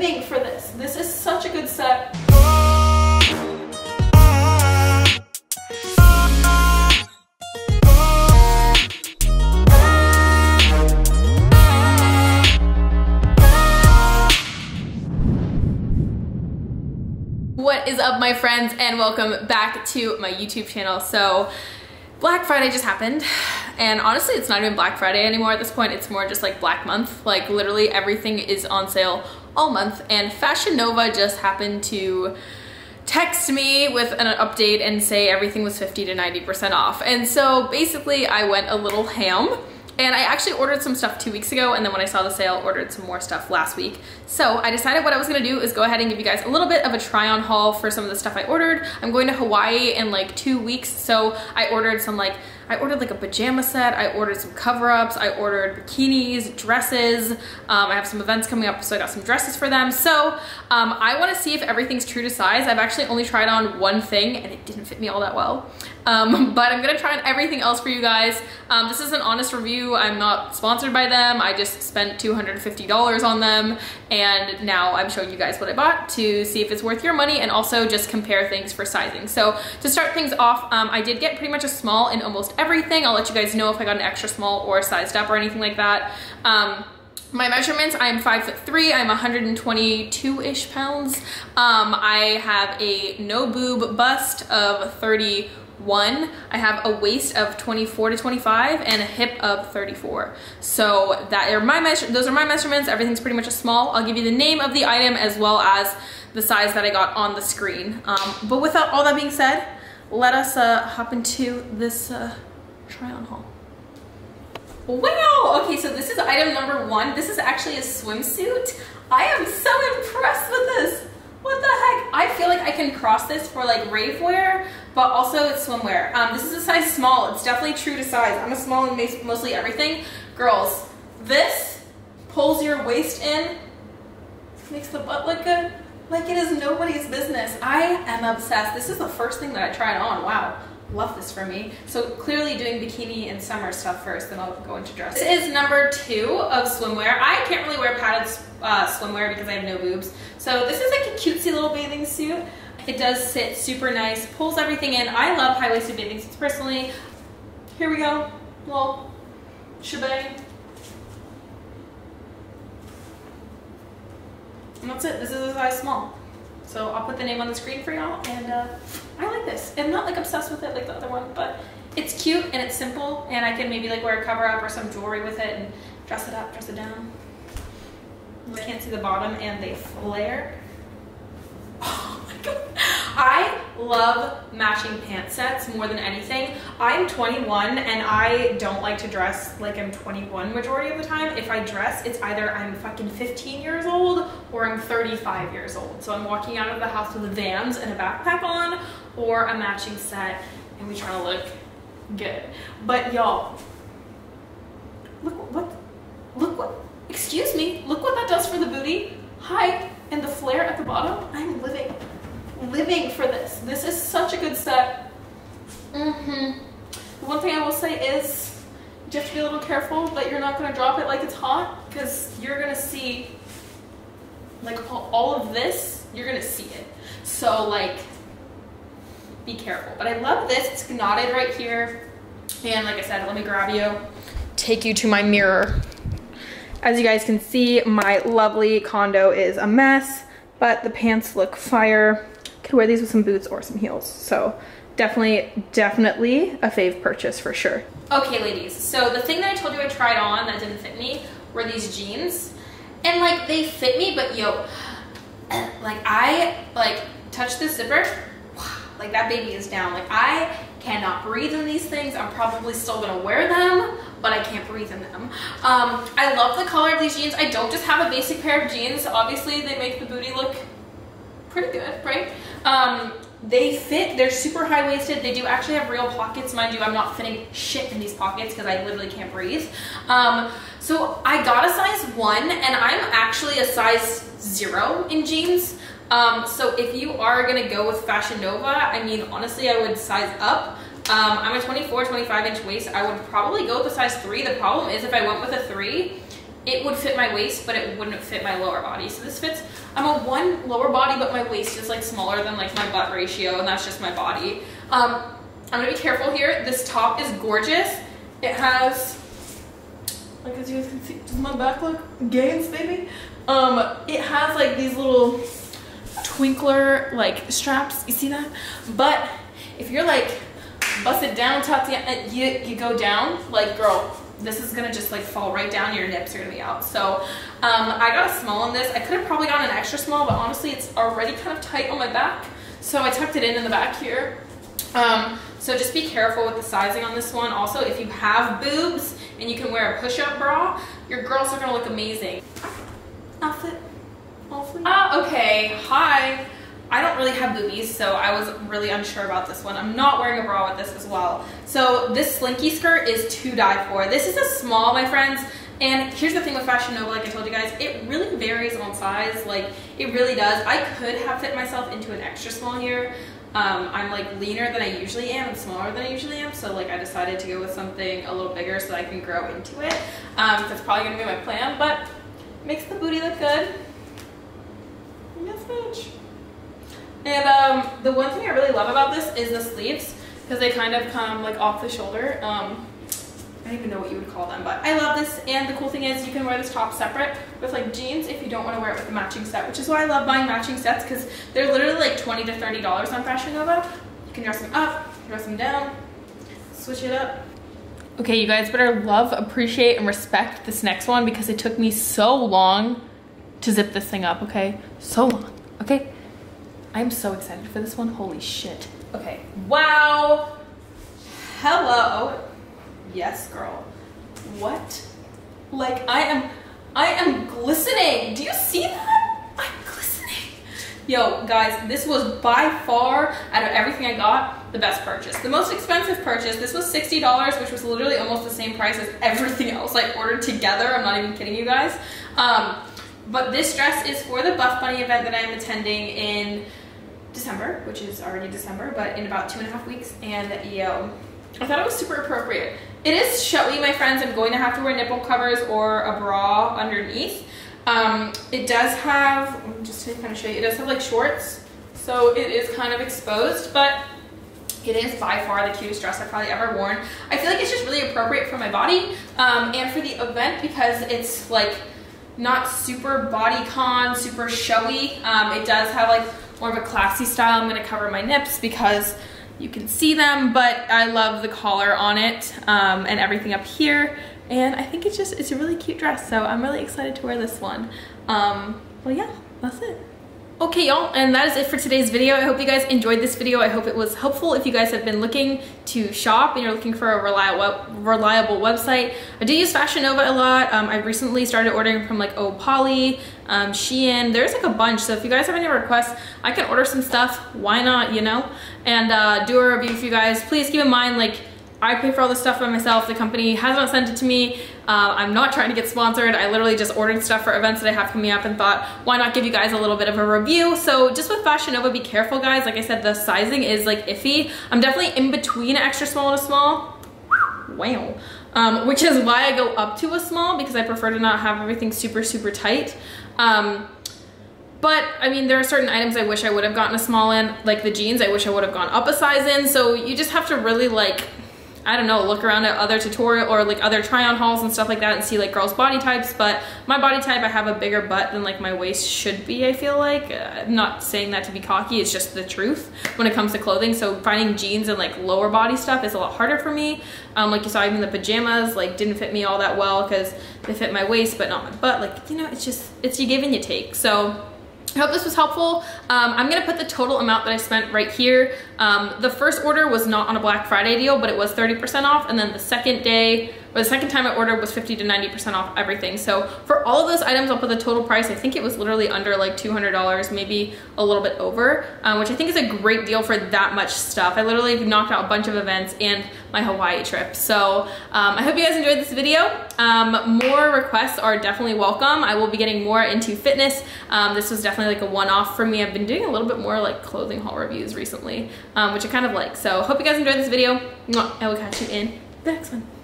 for this. This is such a good set. What is up my friends and welcome back to my YouTube channel. So Black Friday just happened and honestly it's not even Black Friday anymore at this point. It's more just like Black Month. Like literally everything is on sale all month and Fashion Nova just happened to text me with an update and say everything was 50 to 90% off. And so basically I went a little ham and I actually ordered some stuff two weeks ago and then when I saw the sale, ordered some more stuff last week. So I decided what I was gonna do is go ahead and give you guys a little bit of a try on haul for some of the stuff I ordered. I'm going to Hawaii in like two weeks, so I ordered some like I ordered like a pajama set, I ordered some cover-ups, I ordered bikinis, dresses. Um, I have some events coming up, so I got some dresses for them. So um, I wanna see if everything's true to size. I've actually only tried on one thing and it didn't fit me all that well. Um, but I'm gonna try on everything else for you guys. Um, this is an honest review. I'm not sponsored by them. I just spent $250 on them and now I'm showing you guys what I bought to see if it's worth your money and also just compare things for sizing. So to start things off, um, I did get pretty much a small in almost everything. I'll let you guys know if I got an extra small or sized up or anything like that. Um, my measurements, I'm five foot three, I'm 122-ish pounds. Um, I have a no boob bust of 31. I have a waist of 24 to 25 and a hip of 34. So that are my measure those are my measurements. Everything's pretty much a small. I'll give you the name of the item as well as the size that I got on the screen. Um, but without all that being said, let us uh, hop into this uh, try on haul. Wow, okay, so this is item number one. This is actually a swimsuit. I am so impressed with this. What the heck? I feel like I can cross this for like rave wear, but also it's swimwear. Um, this is a size small. It's definitely true to size. I'm a small in mostly everything. Girls, this pulls your waist in, makes the butt look good, like it is nobody's business. I am obsessed. This is the first thing that I tried on. Wow love this for me. So clearly doing bikini and summer stuff first, then I'll go into dress. This is number two of swimwear. I can't really wear padded uh, swimwear because I have no boobs. So this is like a cutesy little bathing suit. It does sit super nice, pulls everything in. I love high-waisted bathing suits personally. Here we go, little shebang. And that's it, this is a size small. So I'll put the name on the screen for y'all and uh, I like this. I'm not like obsessed with it like the other one, but it's cute and it's simple and I can maybe like wear a cover up or some jewelry with it and dress it up, dress it down. I can't see the bottom and they flare. Oh my god. I love matching pant sets more than anything. I'm 21 and I don't like to dress like I'm 21 majority of the time. If I dress, it's either I'm fucking 15 years old or I'm 35 years old. So I'm walking out of the house with Vans and a backpack on or a matching set and we try to look good. But y'all, look what, look what, excuse me, look what that does for the booty. Hi, and the flare at the bottom. I'm living living for this. This is such a good set. Mm-hmm. One thing I will say is you have to be a little careful that you're not going to drop it like it's hot because you're going to see like all of this, you're going to see it. So like be careful. But I love this. It's knotted right here. And like I said, let me grab you, take you to my mirror. As you guys can see, my lovely condo is a mess, but the pants look fire could wear these with some boots or some heels. So definitely, definitely a fave purchase for sure. Okay, ladies, so the thing that I told you I tried on that didn't fit me were these jeans. And like, they fit me, but yo, like I, like, touch this zipper, like that baby is down. Like I cannot breathe in these things. I'm probably still gonna wear them, but I can't breathe in them. Um, I love the color of these jeans. I don't just have a basic pair of jeans. Obviously, they make the booty look pretty good, right? Um, they fit, they're super high-waisted. They do actually have real pockets. Mind you, I'm not fitting shit in these pockets because I literally can't breathe. Um, so I got a size one and I'm actually a size zero in jeans. Um, so if you are gonna go with Fashion Nova, I mean, honestly, I would size up. Um, I'm a 24, 25 inch waist. I would probably go with a size three. The problem is if I went with a three, it would fit my waist, but it wouldn't fit my lower body. So this fits, I'm a one lower body, but my waist is like smaller than like my butt ratio, and that's just my body. Um, I'm gonna be careful here. This top is gorgeous. It has, like as you guys can see, does my back look gains, baby? Um, it has like these little twinkler like straps, you see that? But if you're like busted down, Tatiana, you, you go down, like girl, this is gonna just like fall right down, your nips are gonna be out. So um, I got a small in this. I could have probably gotten an extra small, but honestly it's already kind of tight on my back. So I tucked it in in the back here. Um, so just be careful with the sizing on this one. Also, if you have boobs and you can wear a push-up bra, your girls are gonna look amazing. Outfit, outfit. Ah, okay, hi. I don't really have boobies, so I was really unsure about this one. I'm not wearing a bra with this as well. So this slinky skirt is to die for. This is a small, my friends, and here's the thing with Fashion Nova, like I told you guys, it really varies on size. Like, it really does. I could have fit myself into an extra small here. Um, I'm like leaner than I usually am and smaller than I usually am. So like I decided to go with something a little bigger so I can grow into it. Um, that's probably gonna be my plan, but makes the booty look good. Yes, bitch. And um, the one thing I really love about this is the sleeves because they kind of come like off the shoulder. Um, I don't even know what you would call them, but I love this. And the cool thing is you can wear this top separate with like jeans if you don't want to wear it with a matching set, which is why I love buying matching sets because they're literally like 20 to $30 on Fashion Nova. You can dress them up, dress them down, switch it up. Okay, you guys better love, appreciate, and respect this next one because it took me so long to zip this thing up, okay? So long, okay? I'm so excited for this one. Holy shit. Okay. Wow. Hello. Yes, girl. What? Like I am, I am glistening. Do you see that? I'm glistening. Yo, guys, this was by far, out of everything I got, the best purchase. The most expensive purchase, this was $60, which was literally almost the same price as everything else I ordered together. I'm not even kidding you guys. Um, but this dress is for the Buff Bunny event that I'm attending in December, which is already December, but in about two and a half weeks. And yo, I thought it was super appropriate. It is showy, my friends. I'm going to have to wear nipple covers or a bra underneath. Um, it does have, just to kind of show you, it does have like shorts. So it is kind of exposed, but it is by far the cutest dress I've probably ever worn. I feel like it's just really appropriate for my body um, and for the event because it's like not super body con, super showy. Um, it does have like more of a classy style. I'm gonna cover my nips because you can see them, but I love the collar on it um, and everything up here. And I think it's just, it's a really cute dress. So I'm really excited to wear this one. Um, well, yeah, that's it. Okay, y'all, and that is it for today's video. I hope you guys enjoyed this video. I hope it was helpful if you guys have been looking to shop and you're looking for a reliable, reliable website. I do use Fashion Nova a lot. Um, I've recently started ordering from like Opoly, um, Shein. There's like a bunch, so if you guys have any requests, I can order some stuff. Why not, you know? And uh, do a review for you guys. Please keep in mind, like, I pay for all this stuff by myself. The company has not sent it to me. Uh, I'm not trying to get sponsored. I literally just ordered stuff for events that I have coming up and thought, why not give you guys a little bit of a review? So just with Fashion Nova, be careful guys. Like I said, the sizing is like iffy. I'm definitely in between extra small and a small. Wow. Um, which is why I go up to a small because I prefer to not have everything super, super tight. Um, but I mean, there are certain items I wish I would have gotten a small in, like the jeans, I wish I would have gone up a size in. So you just have to really like I don't know, look around at other tutorial or like other try on hauls and stuff like that and see like girls body types. But my body type, I have a bigger butt than like my waist should be, I feel like. Uh, I'm not saying that to be cocky, it's just the truth when it comes to clothing. So finding jeans and like lower body stuff is a lot harder for me. Um, like you saw, even the pajamas like didn't fit me all that well because they fit my waist, but not my butt. Like, you know, it's just, it's you give and you take. So I hope this was helpful. Um, I'm gonna put the total amount that I spent right here. Um, the first order was not on a Black Friday deal, but it was 30% off. And then the second day or the second time I ordered was 50 to 90% off everything. So for all of those items, I'll put the total price. I think it was literally under like $200, maybe a little bit over, um, which I think is a great deal for that much stuff. I literally knocked out a bunch of events and my Hawaii trip. So um, I hope you guys enjoyed this video. Um, more requests are definitely welcome. I will be getting more into fitness. Um, this was definitely like a one-off for me. I've been doing a little bit more like clothing haul reviews recently, um, which I kind of like. So hope you guys enjoyed this video. I will catch you in the next one.